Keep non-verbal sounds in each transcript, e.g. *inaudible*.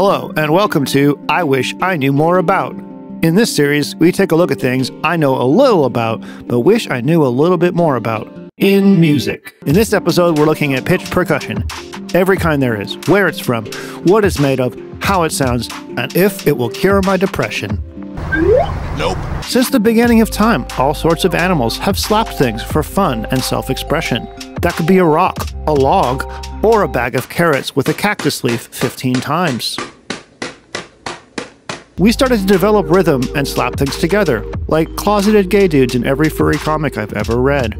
Hello, and welcome to I Wish I Knew More About. In this series, we take a look at things I know a little about, but wish I knew a little bit more about in music. In this episode, we're looking at pitch percussion every kind there is, where it's from, what it's made of, how it sounds, and if it will cure my depression. Nope. Since the beginning of time, all sorts of animals have slapped things for fun and self expression. That could be a rock, a log, or a bag of carrots with a cactus leaf 15 times. We started to develop rhythm and slap things together, like closeted gay dudes in every furry comic I've ever read.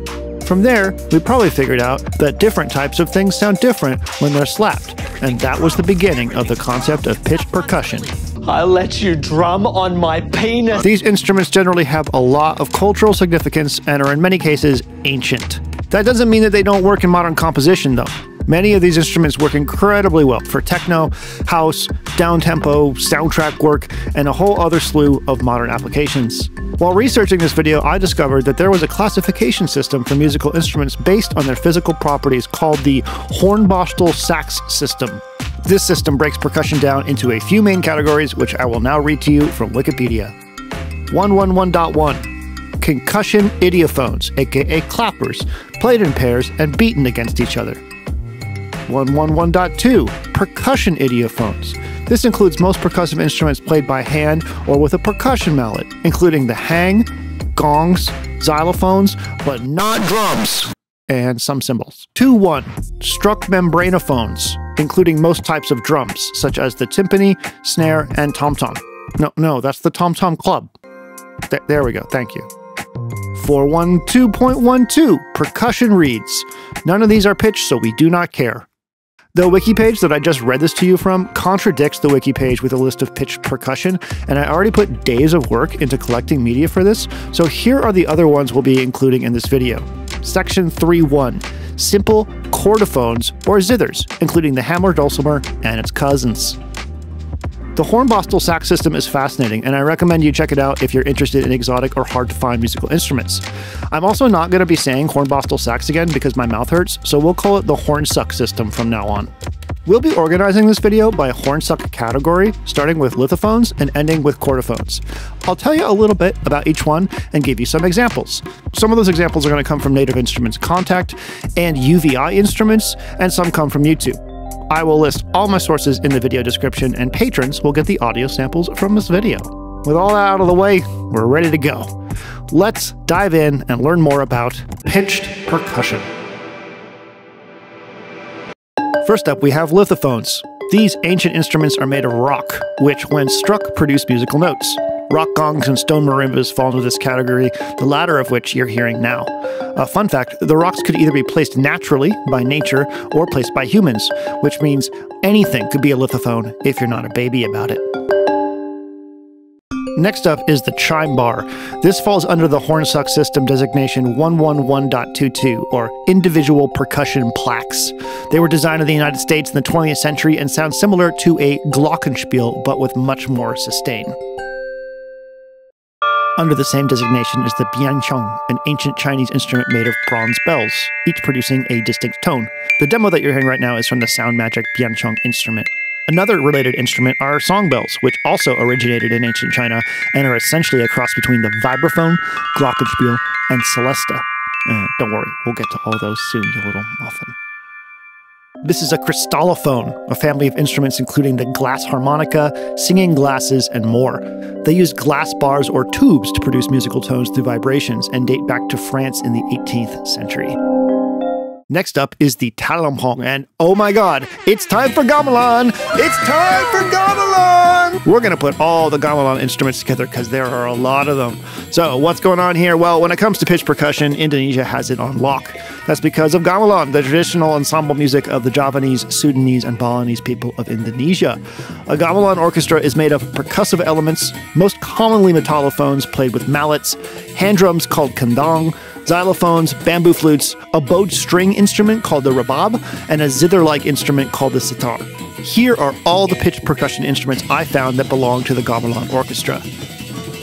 From there, we probably figured out that different types of things sound different when they're slapped, and that was the beginning of the concept of pitched percussion. I'll let you drum on my penis. These instruments generally have a lot of cultural significance and are in many cases ancient. That doesn't mean that they don't work in modern composition, though. Many of these instruments work incredibly well for techno, house, downtempo, soundtrack work, and a whole other slew of modern applications. While researching this video, I discovered that there was a classification system for musical instruments based on their physical properties called the Hornbostel Sachs system. This system breaks percussion down into a few main categories, which I will now read to you from Wikipedia. 111.1 Concussion idiophones, aka clappers, played in pairs and beaten against each other. 111.2 Percussion idiophones. This includes most percussive instruments played by hand or with a percussion mallet, including the hang, gongs, xylophones, but not drums, and some cymbals. 2.1 Struck membranophones, including most types of drums, such as the timpani, snare, and tom-tom. No, no, that's the tom-tom club. Th there we go, thank you. 412.12 Percussion reeds. None of these are pitched, so we do not care. The wiki page that I just read this to you from contradicts the wiki page with a list of pitched percussion, and I already put days of work into collecting media for this, so here are the other ones we'll be including in this video. Section 3.1 Simple chordophones or zithers, including the hammer dulcimer and its cousins. The Hornbostel Sachs system is fascinating, and I recommend you check it out if you're interested in exotic or hard to find musical instruments. I'm also not going to be saying Hornbostel Sachs again because my mouth hurts, so we'll call it the Hornsuck system from now on. We'll be organizing this video by a hornsuck category, starting with lithophones and ending with chordophones. I'll tell you a little bit about each one and give you some examples. Some of those examples are going to come from Native Instruments Kontakt and UVI instruments, and some come from YouTube. I will list all my sources in the video description, and patrons will get the audio samples from this video. With all that out of the way, we're ready to go. Let's dive in and learn more about pitched percussion. First up, we have lithophones. These ancient instruments are made of rock, which, when struck, produce musical notes. Rock gongs and stone marimbas fall into this category, the latter of which you're hearing now. A fun fact the rocks could either be placed naturally by nature or placed by humans, which means anything could be a lithophone if you're not a baby about it. Next up is the chime bar. This falls under the Hornsuck system designation 111.22, or individual percussion plaques. They were designed in the United States in the 20th century and sound similar to a glockenspiel, but with much more sustain. Under the same designation is the bianchong, an ancient Chinese instrument made of bronze bells, each producing a distinct tone. The demo that you're hearing right now is from the Sound Magic bianchong instrument. Another related instrument are song bells, which also originated in ancient China and are essentially a cross between the vibraphone, glockenspiel, and celesta. Uh, don't worry, we'll get to all those soon, you little muffin. This is a crystallophone, a family of instruments including the glass harmonica, singing glasses, and more. They use glass bars or tubes to produce musical tones through vibrations and date back to France in the 18th century. Next up is the talampong, and oh my god, it's time for gamelan! It's time for gamelan! We're gonna put all the gamelan instruments together because there are a lot of them. So, what's going on here? Well, when it comes to pitch percussion, Indonesia has it on lock. That's because of gamelan, the traditional ensemble music of the Javanese, Sundanese, and Balinese people of Indonesia. A gamelan orchestra is made of percussive elements, most commonly metallophones played with mallets, hand drums called kendang, xylophones, bamboo flutes, a bowed string instrument called the rabab, and a zither like instrument called the siter. Here are all the pitched percussion instruments I found that belong to the gamelan orchestra.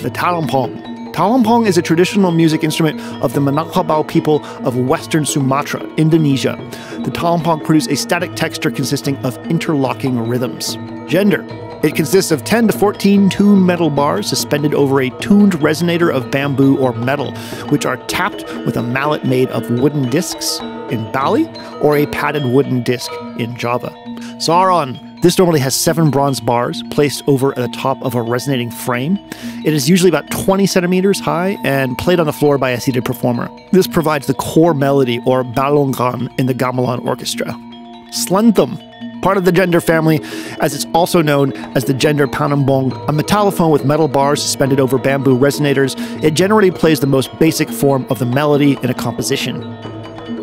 The talampong. Talampong is a traditional music instrument of the Minangkabau people of western Sumatra, Indonesia. The talampong produce a static texture consisting of interlocking rhythms. Gender. It consists of 10 to 14 tuned metal bars suspended over a tuned resonator of bamboo or metal, which are tapped with a mallet made of wooden discs in Bali or a padded wooden disc in Java. Saron this normally has seven bronze bars placed over the top of a resonating frame. It is usually about 20 centimeters high and played on the floor by a seated performer. This provides the core melody or balungan in the gamelan orchestra. Slenthem, part of the gender family, as it's also known as the gender panembung, a metallophone with metal bars suspended over bamboo resonators. It generally plays the most basic form of the melody in a composition.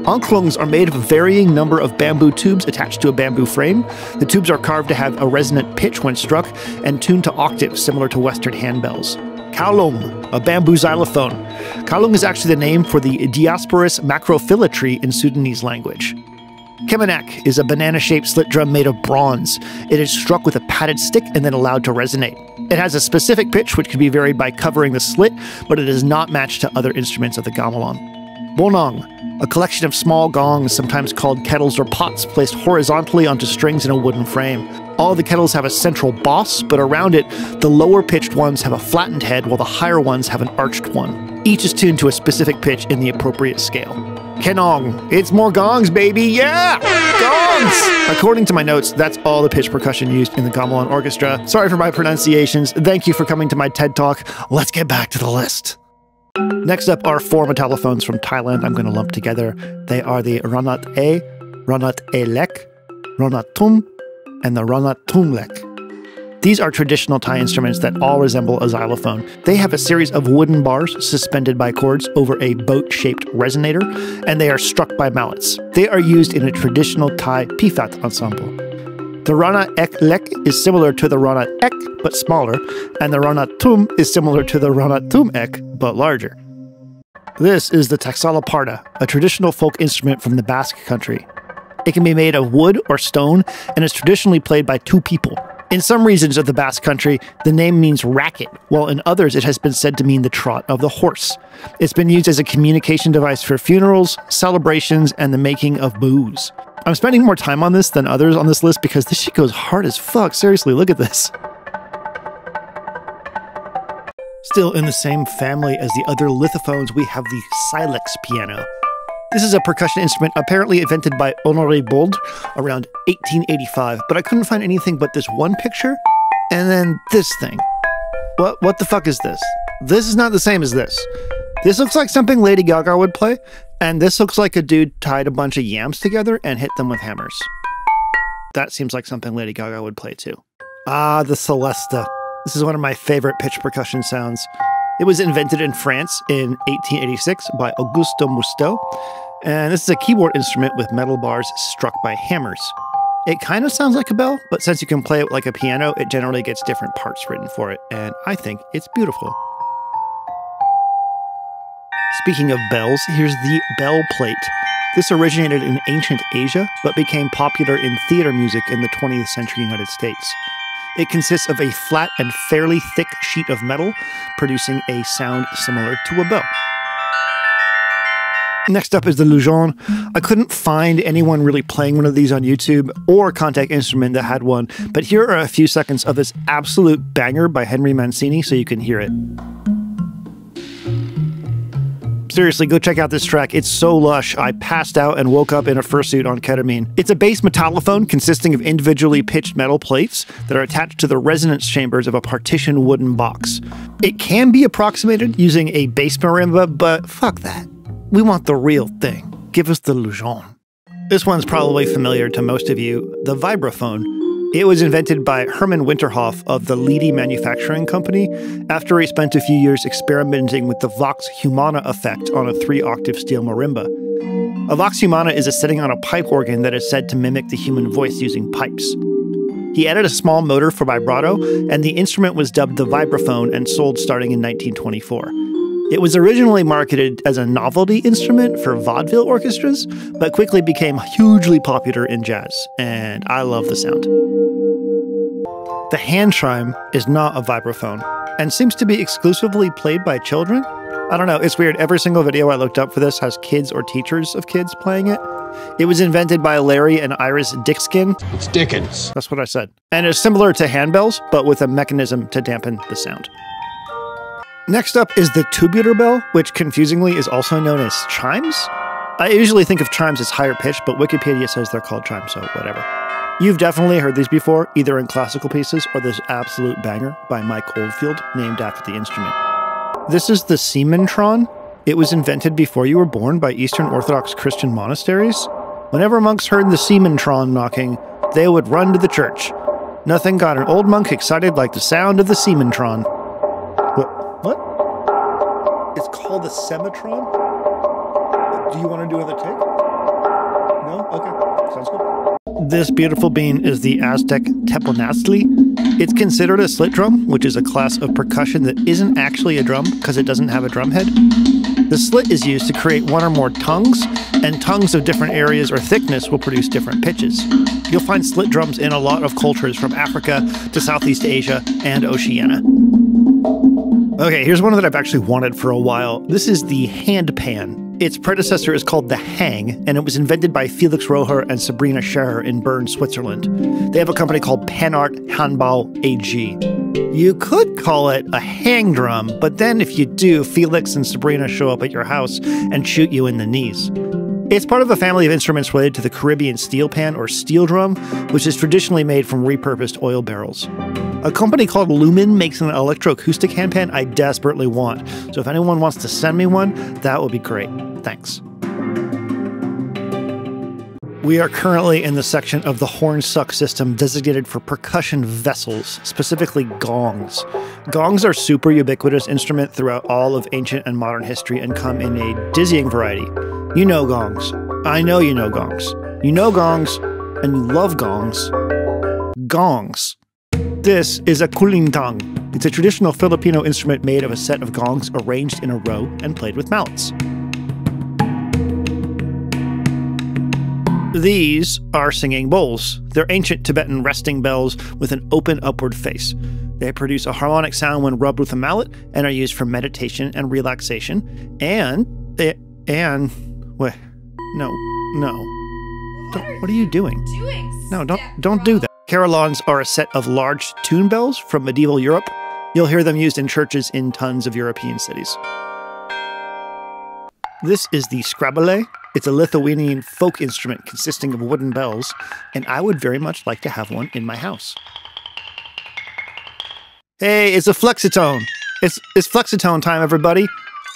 Angklungs are made of a varying number of bamboo tubes attached to a bamboo frame. The tubes are carved to have a resonant pitch when struck and tuned to octaves similar to Western handbells. Calung, a bamboo xylophone. Calung is actually the name for the Diospyros macrophylla tree in Sudanese language. Kemanak is a banana shaped slit drum made of bronze. It is struck with a padded stick and then allowed to resonate. It has a specific pitch which can be varied by covering the slit, but it is not matched to other instruments of the gamelan. Bonang, a collection of small gongs, sometimes called kettles or pots, placed horizontally onto strings in a wooden frame. All the kettles have a central boss, but around it, the lower pitched ones have a flattened head while the higher ones have an arched one. Each is tuned to a specific pitch in the appropriate scale. Kenong. It's more gongs, baby. Yeah! Gongs! According to my notes, that's all the pitch percussion used in the gamelan orchestra. Sorry for my pronunciations. Thank you for coming to my TED Talk. Let's get back to the list. Next up are four metallophones from Thailand I'm going to lump together. They are the Ronat A, Ronat A Lek, Ronat Tum, and the Ronat Tumlek. These are traditional Thai instruments that all resemble a xylophone. They have a series of wooden bars suspended by cords over a boat shaped resonator, and they are struck by mallets. They are used in a traditional Thai piphat ensemble. The Rana Ek Lek is similar to the Rana Ek, but smaller, and the Rana Tum is similar to the Rana Tum Ek, but larger. This is the taxala a traditional folk instrument from the Basque country. It can be made of wood or stone and is traditionally played by two people. In some regions of the Basque country, the name means racket, while in others it has been said to mean the trot of the horse. It's been used as a communication device for funerals, celebrations, and the making of booze. I'm spending more time on this than others on this list because this shit goes hard as fuck. Seriously, look at this. Still in the same family as the other lithophones, we have the Silex piano. This is a percussion instrument apparently invented by Honoré Bold around 1885, but I couldn't find anything but this one picture and then this thing. What what the fuck is this? This is not the same as this. This looks like something Lady Gaga would play, and this looks like a dude tied a bunch of yams together and hit them with hammers. That seems like something Lady Gaga would play too. Ah, the Celesta. This is one of my favorite pitch percussion sounds. It was invented in France in 1886 by Auguste Mousteau, and this is a keyboard instrument with metal bars struck by hammers. It kind of sounds like a bell, but since you can play it like a piano, it generally gets different parts written for it, and I think it's beautiful. Speaking of bells, here's the bell plate. This originated in ancient Asia, but became popular in theater music in the 20th century United States. It consists of a flat and fairly thick sheet of metal, producing a sound similar to a bell. Next up is the Lujon. I couldn't find anyone really playing one of these on YouTube or Kontakt Instrument that had one, but here are a few seconds of this absolute banger by Henry Mancini so you can hear it. Seriously, go check out this track. It's so lush. I passed out and woke up in a fursuit on ketamine. It's a bass metallophone consisting of individually pitched metal plates that are attached to the resonance chambers of a partitioned wooden box. It can be approximated using a bass marimba, but fuck that. We want the real thing. Give us the Lujon. This one's probably familiar to most of you the vibraphone. It was invented by Herman Winterhoff of the Leedy Manufacturing Company after he spent a few years experimenting with the Vox Humana effect on a three octave steel marimba. A Vox Humana is a setting on a pipe organ that is said to mimic the human voice using pipes. He added a small motor for vibrato, and the instrument was dubbed the vibraphone and sold starting in 1924. It was originally marketed as a novelty instrument for vaudeville orchestras, but quickly became hugely popular in jazz, and I love the sound. The hand chime is not a vibraphone and seems to be exclusively played by children. I don't know, it's weird. Every single video I looked up for this has kids or teachers of kids playing it. It was invented by Larry and Iris Dickskin. It's Dickens. That's what I said. And it's similar to handbells, but with a mechanism to dampen the sound. Next up is the tubular bell, which confusingly is also known as chimes. I usually think of chimes as higher pitched, but Wikipedia says they're called chimes, so whatever. You've definitely heard these before, either in classical pieces or this absolute banger by Mike Oldfield, named after the instrument. This is the Seamentron. It was invented before you were born by Eastern Orthodox Christian monasteries. Whenever monks heard the Seamentron knocking, they would run to the church. Nothing got an old monk excited like the sound of the Seamentron. Called the Semitron? Do you want to do another take? No? Okay. Sounds good. This beautiful bean is the Aztec teponaztli. It's considered a slit drum, which is a class of percussion that isn't actually a drum because it doesn't have a drum head. The slit is used to create one or more tongues, and tongues of different areas or thickness will produce different pitches. You'll find slit drums in a lot of cultures from Africa to Southeast Asia and Oceania. Okay, here's one that I've actually wanted for a while. This is the handpan. Its predecessor is called the Hang, and it was invented by Felix Rohner and Sabrina Scherer in Bern, Switzerland. They have a company called Panart Hangbau AG. You could call it a hang drum, but then if you do, Felix and Sabrina show up at your house and shoot you in the knees. It's part of a family of instruments related to the Caribbean steel pan or steel drum, which is traditionally made from repurposed oil barrels. A company called Lumen makes an electroacoustic handpan I desperately want, so if anyone wants to send me one, that would be great. Thanks. We are currently in the section of the horn suck system designated for percussion vessels, specifically gongs. Gongs are super ubiquitous instrument throughout all of ancient and modern history and come in a dizzying variety. You know gongs. I know you know gongs. You know gongs, and you love gongs. Gongs. This is a kulintang. It's a traditional Filipino instrument made of a set of gongs arranged in a row and played with mallets. These are singing bowls. They're ancient Tibetan resting bells with an open upward face. They produce a harmonic sound when rubbed with a mallet and are used for meditation and relaxation. And they, and wait, no, no. What are, what are you doing? doing? No, don't don't do that. Carillons are a set of large tune bells from medieval Europe. You'll hear them used in churches in tons of European cities. This is the skrabale. It's a Lithuanian folk instrument consisting of wooden bells, and I would very much like to have one in my house. Hey, it's a flexatone. It's it's flexatone time, everybody.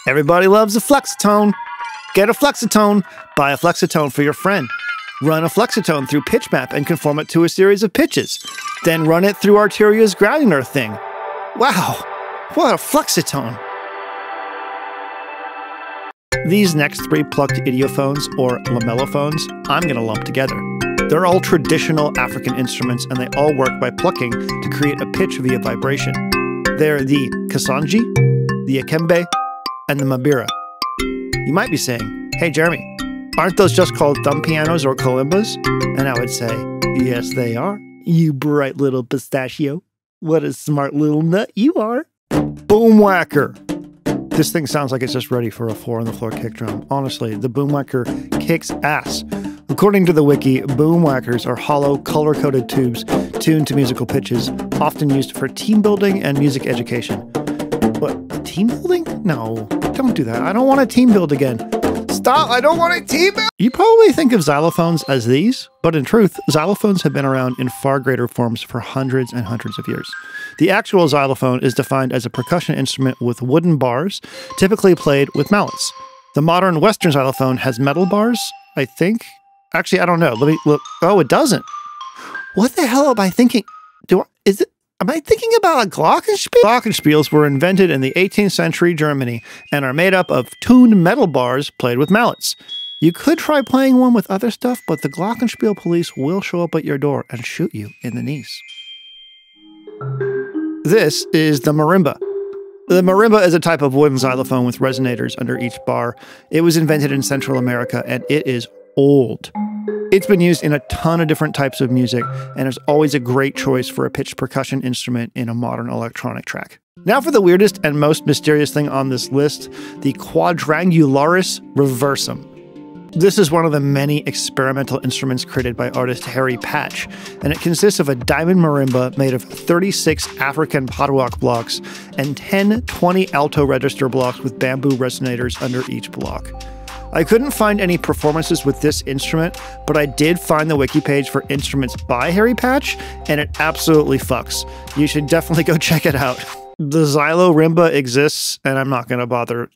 Everybody loves a flexatone. Get a flexatone. Buy a flexatone for your friend. Run a flexatone through PitchMap and conform it to a series of pitches. Then run it through Arturia's earth thing. Wow, what a flexatone! These next three plucked idiophones or lamellophones, I'm going to lump together. They're all traditional African instruments and they all work by plucking to create a pitch via vibration. They're the kasanji, the akembe, and the mabira. You might be saying, hey Jeremy, aren't those just called thumb pianos or kalimbas? And I would say, yes, they are. You bright little pistachio. What a smart little nut you are. Boom whacker. This thing sounds like it's just ready for a four on the floor kick drum. Honestly, the boomwhacker kicks ass. According to the wiki, boomwhackers are hollow, color coded tubes tuned to musical pitches, often used for team building and music education. What? Team building? No, don't do that. I don't want to team build again. Stop! I don't want to team build! You probably think of xylophones as these, but in truth, xylophones have been around in far greater forms for hundreds and hundreds of years. The actual xylophone is defined as a percussion instrument with wooden bars, typically played with mallets. The modern Western xylophone has metal bars, I think. Actually, I don't know. Let me look. Oh, it doesn't. What the hell am I thinking? Do I, is it? Am I thinking about a glockenspiel? Glockenspiels were invented in the 18th century Germany and are made up of tuned metal bars played with mallets. You could try playing one with other stuff, but the glockenspiel police will show up at your door and shoot you in the knees. This is the marimba. The marimba is a type of wooden xylophone with resonators under each bar. It was invented in Central America and it is old. It's been used in a ton of different types of music and is always a great choice for a pitched percussion instrument in a modern electronic track. Now for the weirdest and most mysterious thing on this list the Quadrangularis reversum. This is one of the many experimental instruments created by artist Harry Partch, and it consists of a diamond marimba made of 36 African padauk blocks and 10 20 alto register blocks with bamboo resonators under each block. I couldn't find any performances with this instrument, but I did find the wiki page for instruments by Harry Partch, and it absolutely fucks. You should definitely go *laughs* check it out. The Xylo Rimba exists, and I'm not going to bother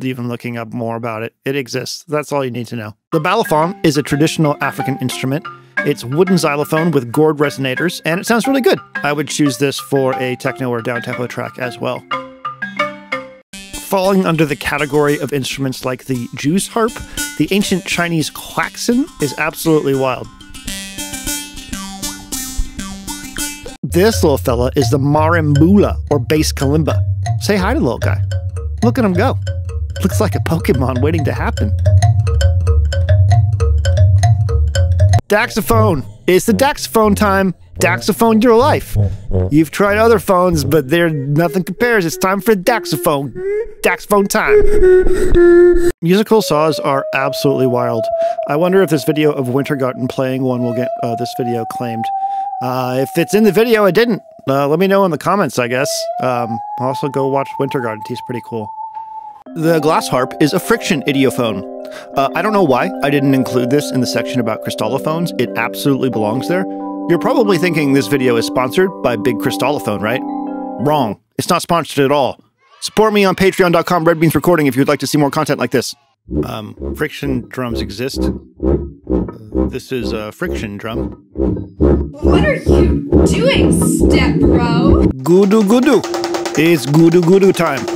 even looking up more about it. It exists. That's all you need to know. The balafon is a traditional African instrument. It's wooden xylophone with gourd resonators, and it sounds really good. I would choose this for a techno or downtempo track as well. Falling under the category of instruments like the Jew's harp, the ancient Chinese klaxon is absolutely wild. This little fella is the marimbula, or bass kalimba. Say hi to the little guy. Look at him go. Looks like a Pokemon waiting to happen. Daxophone. It's the Daxophone time. Daxophone your life. You've tried other phones, but they're nothing compares. It's time for Daxophone. Daxophone time. Musical saws are absolutely wild. I wonder if this video of Wintergatan playing one will get uh, this video claimed. Uh, if it's in the video, it didn't. Uh, let me know in the comments, I guess. Um, also, go watch Wintergatan. He's pretty cool. The glass harp is a friction idiophone. Uh, I don't know why I didn't include this in the section about crystallophones. It absolutely belongs there. You're probably thinking this video is sponsored by Big Crystallophone, right? Wrong. It's not sponsored at all. Support me on patreon.com Red Means Recording if you'd like to see more content like this. Um, friction drums exist. Uh, this is a friction drum. What are you doing, step bro? Gudu gudu. It's gudu gudu time.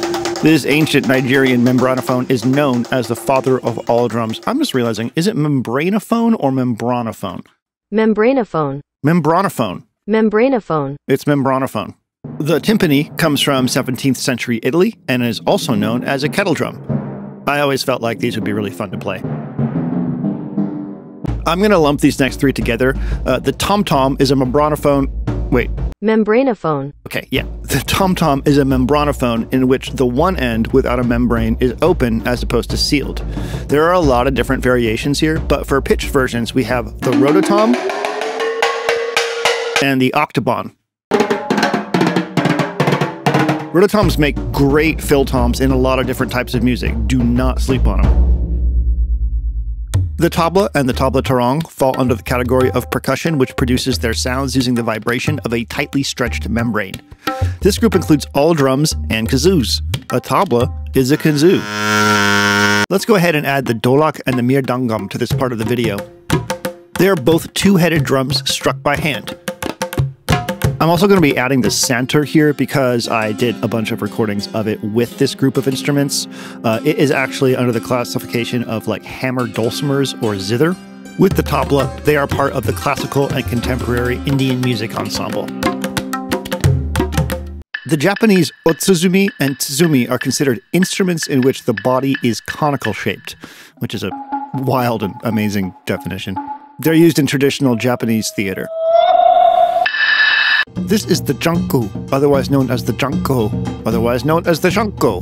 This ancient Nigerian membranophone is known as the father of all drums. I'm just realizing, is it membranophone or membranophone? Membranophone. Membranophone. Membranophone. It's membranophone. The timpani comes from 17th century Italy and is also known as a kettle drum. I always felt like these would be really fun to play. I'm going to lump these next three together. Uh, the tom tom is a membranophone. Wait, Membranophone. Okay, yeah. The tom tom is a membranophone in which the one end without a membrane is open as opposed to sealed. There are a lot of different variations here, but for pitched versions, we have the rototom and the octoban. Rototoms make great fill toms in a lot of different types of music. Do not sleep on them. The tabla and the tabla tarang fall under the category of percussion, which produces their sounds using the vibration of a tightly stretched membrane. This group includes all drums and kazoos. A tabla is a kazoo. Let's go ahead and add the dholak and the mirdangam to this part of the video. They are both two-headed drums struck by hand. I'm also going to be adding the santur here because I did a bunch of recordings of it with this group of instruments. Uh, it is actually under the classification of like hammer dulcimers or zither. With the tabla, they are part of the classical and contemporary Indian music ensemble. The Japanese otsuzumi and tsuzumi are considered instruments in which the body is conical shaped, which is a wild and amazing definition. They're used in traditional Japanese theater. This is the Junko, otherwise known as the Junko, otherwise known as the Junko.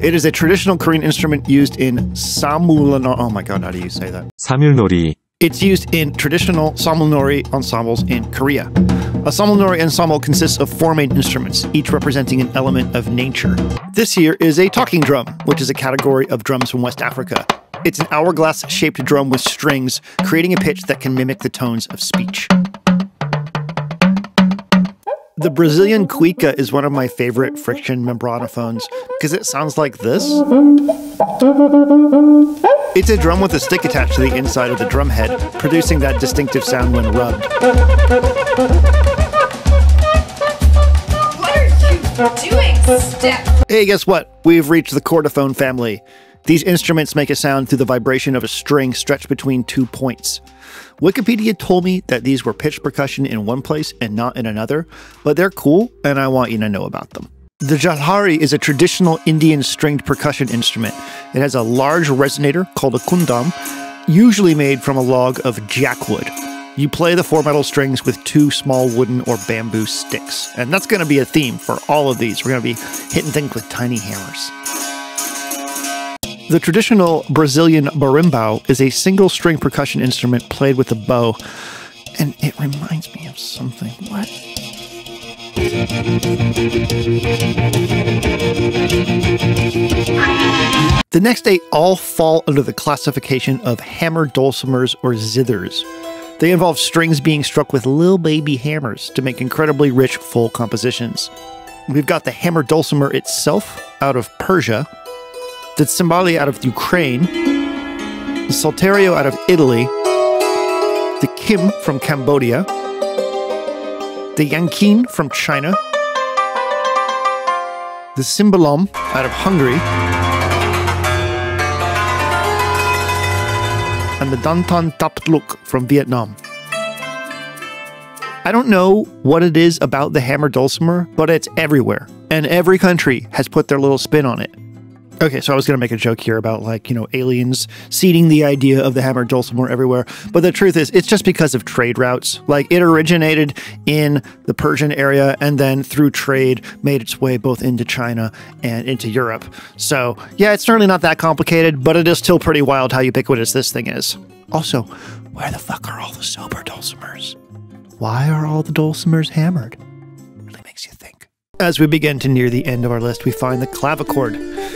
It is a traditional Korean instrument used in Samulnori. Oh my god, how do you say that? Samulnori. It's used in traditional Samulnori ensembles in Korea. A Samulnori ensemble consists of four main instruments, each representing an element of nature. This here is a talking drum, which is a category of drums from West Africa. It's an hourglass shaped drum with strings, creating a pitch that can mimic the tones of speech. The Brazilian cuica is one of my favorite friction membranophones because it sounds like this. It's a drum with a stick attached to the inside of the drum head, producing that distinctive sound when rubbed. What are you doing, step? Hey, guess what? We've reached the chordophone family. These instruments make a sound through the vibration of a string stretched between two points. Wikipedia told me that these were pitch percussion in one place and not in another, but they're cool and I want you to know about them. The jalhari is a traditional Indian stringed percussion instrument. It has a large resonator called a kundam, usually made from a log of jackwood. You play the four metal strings with two small wooden or bamboo sticks. And that's going to be a theme for all of these. We're going to be hitting things with tiny hammers. The traditional Brazilian berimbau is a single string percussion instrument played with a bow, and it reminds me of something. What? The next eight all fall under the classification of hammer dulcimers or zithers. They involve strings being struck with little baby hammers to make incredibly rich, full compositions. We've got the hammer dulcimer itself out of Persia, the cymbali out of Ukraine, the salterio out of Italy, the kim from Cambodia, the yangqin from China, the cimbalom out of Hungary, and the dantan tapluk from Vietnam. I don't know what it is about the hammer dulcimer, but it's everywhere, and every country has put their little spin on it. Okay, so I was going to make a joke here about like, you know, aliens seeding the idea of the hammer dulcimer everywhere. But the truth is, it's just because of trade routes. Like, it originated in the Persian area and then through trade made its way both into China and into Europe. So, yeah, it's certainly not that complicated, but it is still pretty wild how ubiquitous this thing is. Also, where the fuck are all the sober dulcimers? Why are all the dulcimers hammered? As we begin to near the end of our list, we find the clavichord.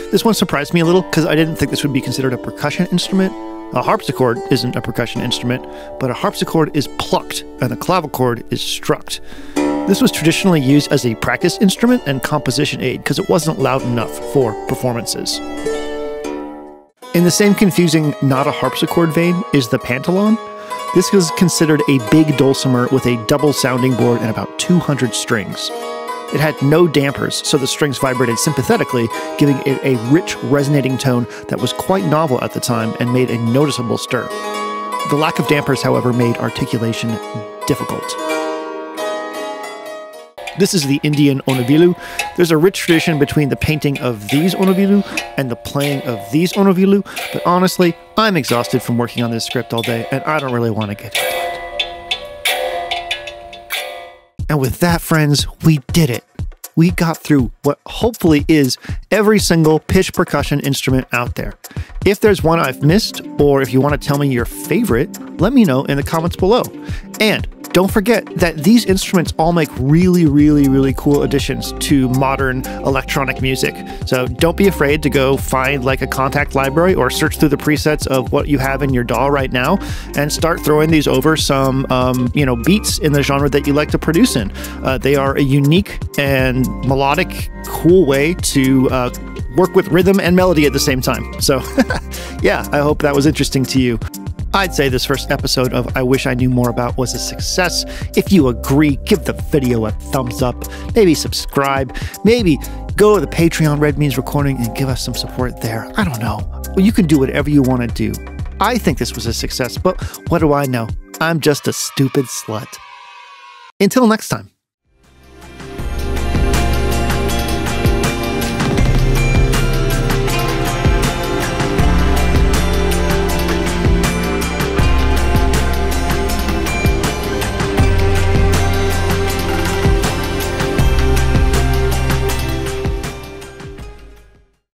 This one surprised me a little because I didn't think this would be considered a percussion instrument. A harpsichord isn't a percussion instrument, but a harpsichord is plucked and a clavichord is struck. This was traditionally used as a practice instrument and composition aid because it wasn't loud enough for performances. In the same confusing not a harpsichord vein is the pantalon. This was considered a big dulcimer with a double sounding board and about 200 strings. It had no dampers, so the strings vibrated sympathetically, giving it a rich, resonating tone that was quite novel at the time and made a noticeable stir. The lack of dampers, however, made articulation difficult. This is the Indian onovilu. There's a rich tradition between the painting of these onovilu and the playing of these onovilu, but honestly, I'm exhausted from working on this script all day, and I don't really want to get into it. And with that, friends, we did it. We got through what hopefully is every single pitch percussion instrument out there. If there's one I've missed, or if you want to tell me your favorite, let me know in the comments below. And don't forget that these instruments all make really, really, really cool additions to modern electronic music. So don't be afraid to go find like a Kontakt library or search through the presets of what you have in your DAW right now and start throwing these over some, um, you know, beats in the genre that you like to produce in. Uh, they are a unique and melodic, cool way to uh, work with rhythm and melody at the same time. So, *laughs* yeah, I hope that was interesting to you. I'd say this first episode of I Wish I Knew More About was a success. If you agree, give the video a thumbs up, maybe subscribe, maybe go to the Patreon Red Means Recording and give us some support there. I don't know. Well, you can do whatever you want to do. I think this was a success, but what do I know? I'm just a stupid slut. Until next time.